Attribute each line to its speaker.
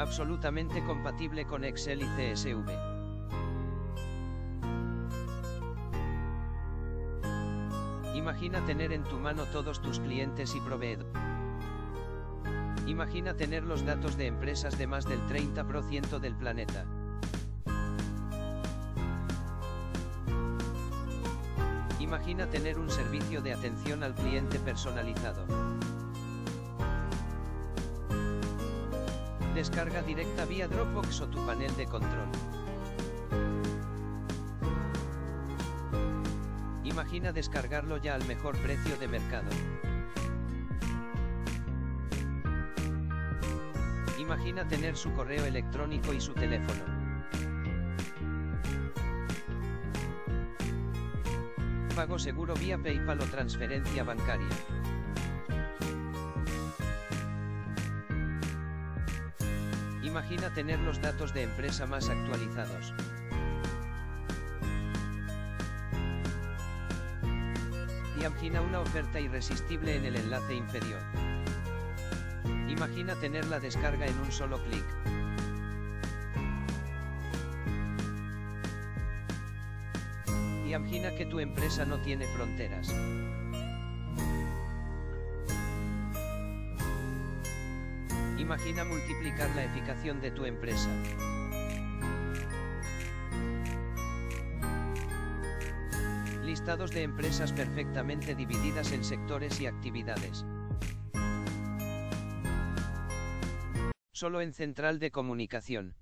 Speaker 1: Absolutamente compatible con Excel y CSV. Imagina tener en tu mano todos tus clientes y proveedores. Imagina tener los datos de empresas de más del 30% del planeta. Imagina tener un servicio de atención al cliente personalizado. Descarga directa vía Dropbox o tu panel de control. Imagina descargarlo ya al mejor precio de mercado. Imagina tener su correo electrónico y su teléfono. Pago seguro vía PayPal o transferencia bancaria. Imagina tener los datos de empresa más actualizados. Imagina una oferta irresistible en el enlace inferior. Imagina tener la descarga en un solo clic. Imagina que tu empresa no tiene fronteras. Imagina multiplicar la eficacia de tu empresa. Listados de empresas perfectamente divididas en sectores y actividades. Solo en central de comunicación.